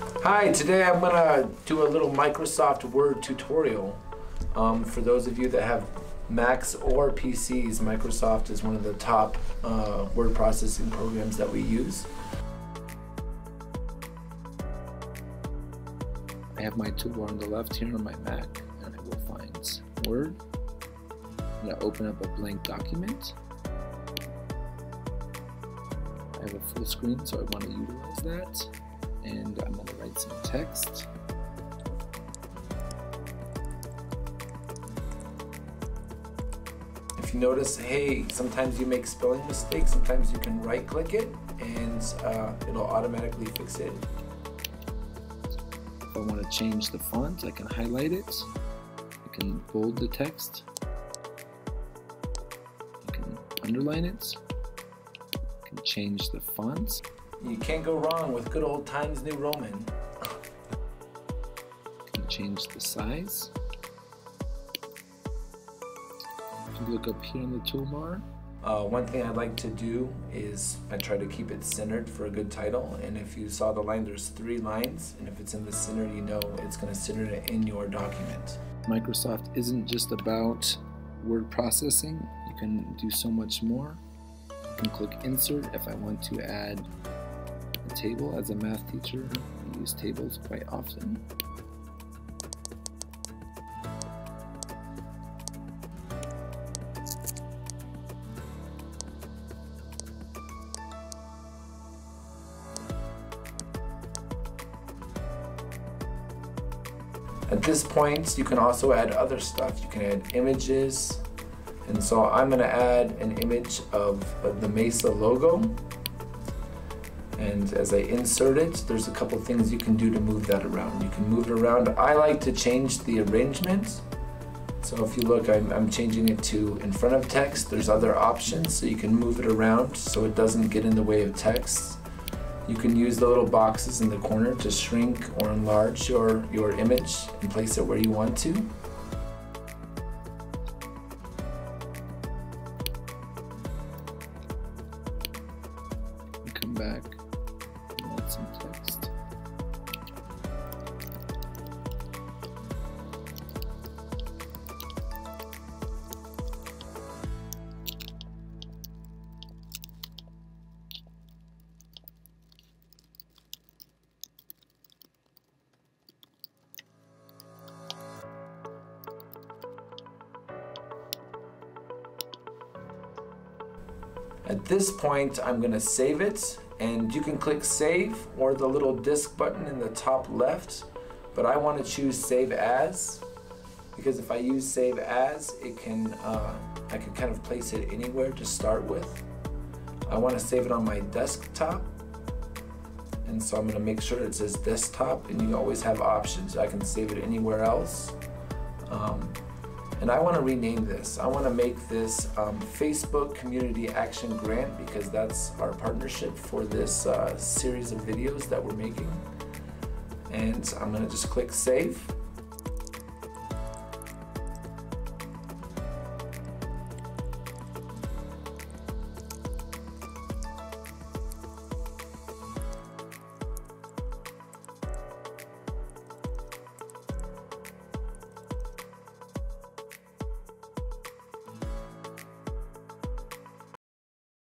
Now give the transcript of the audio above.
Hi, today I'm gonna do a little Microsoft Word tutorial. Um, for those of you that have Macs or PCs, Microsoft is one of the top uh, word processing programs that we use. I have my toolbar on the left here on my Mac, and I will find Word. I'm to open up a blank document. I have a full screen, so I want to utilize that. And I'm going to write some text. If you notice, hey, sometimes you make spelling mistakes, sometimes you can right click it and uh, it'll automatically fix it. If I want to change the font, I can highlight it. I can bold the text. I can underline it. I can change the fonts. You can't go wrong with good old Times New Roman. Can change the size. If you look up here in the toolbar, Uh, one thing I like to do is I try to keep it centered for a good title. And if you saw the line, there's three lines. And if it's in the center, you know it's going to center it in your document. Microsoft isn't just about word processing. You can do so much more. I can click insert if I want to add table. As a math teacher, I use tables quite often. At this point, you can also add other stuff. You can add images. And so I'm going to add an image of, of the Mesa logo. And as I insert it, there's a couple things you can do to move that around. You can move it around. I like to change the arrangement. So if you look, I'm, I'm changing it to in front of text. There's other options, so you can move it around so it doesn't get in the way of text. You can use the little boxes in the corner to shrink or enlarge your, your image and place it where you want to. Come back add some text. At this point, I'm gonna save it and you can click save or the little disk button in the top left, but I wanna choose save as because if I use save as, it can, uh, I can kind of place it anywhere to start with. I wanna save it on my desktop and so I'm gonna make sure it says desktop and you always have options. I can save it anywhere else. Um, and I want to rename this. I want to make this um, Facebook Community Action Grant because that's our partnership for this uh, series of videos that we're making. And I'm going to just click save.